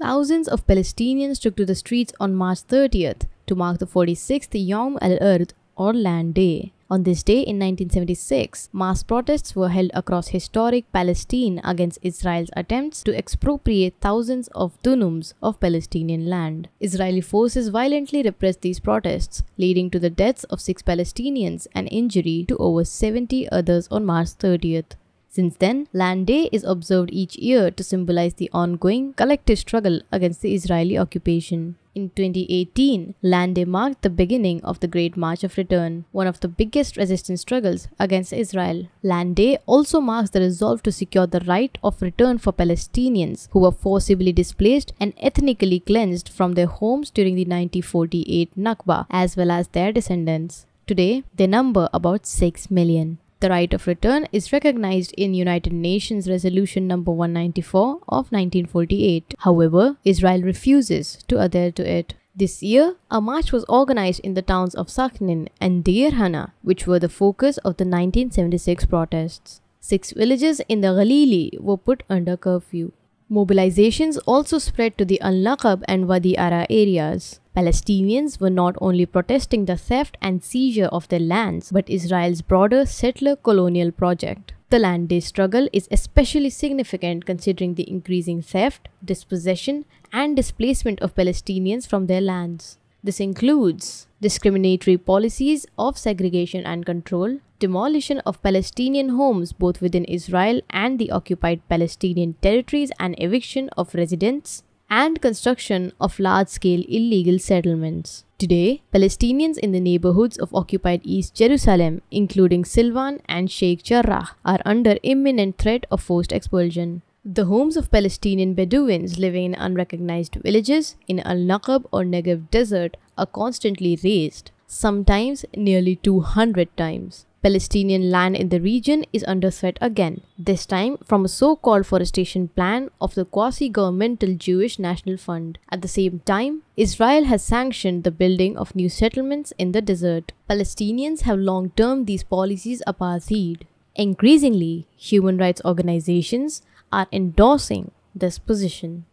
Thousands of Palestinians took to the streets on March 30th to mark the 46th Yom al-Ard or Land Day. On this day in 1976, mass protests were held across historic Palestine against Israel's attempts to expropriate thousands of dunums of Palestinian land. Israeli forces violently repressed these protests, leading to the deaths of six Palestinians and injury to over 70 others on March 30th. Since then, Land Day is observed each year to symbolize the ongoing collective struggle against the Israeli occupation. In 2018, Land Day marked the beginning of the Great March of Return, one of the biggest resistance struggles against Israel. Land Day also marks the resolve to secure the right of return for Palestinians who were forcibly displaced and ethnically cleansed from their homes during the 1948 Nakba, as well as their descendants. Today, they number about 6 million. The right of return is recognized in United Nations Resolution number 194 of 1948. However, Israel refuses to adhere to it. This year, a march was organized in the towns of Sakhnin and Deir Hana, which were the focus of the 1976 protests. Six villages in the Galilee were put under curfew. Mobilizations also spread to the Al Naqab and Wadi Ara areas. Palestinians were not only protesting the theft and seizure of their lands, but Israel's broader settler colonial project. The land day struggle is especially significant considering the increasing theft, dispossession, and displacement of Palestinians from their lands. This includes discriminatory policies of segregation and control, demolition of Palestinian homes both within Israel and the occupied Palestinian territories and eviction of residents, and construction of large scale illegal settlements. Today, Palestinians in the neighborhoods of occupied East Jerusalem, including Silwan and Sheikh Jarrah, are under imminent threat of forced expulsion. The homes of Palestinian Bedouins living in unrecognized villages in Al Naqab or Negev desert are constantly razed, sometimes nearly 200 times. Palestinian land in the region is under threat again, this time from a so called forestation plan of the quasi governmental Jewish National Fund. At the same time, Israel has sanctioned the building of new settlements in the desert. Palestinians have long termed these policies apartheid. Increasingly, human rights organizations are endorsing this position.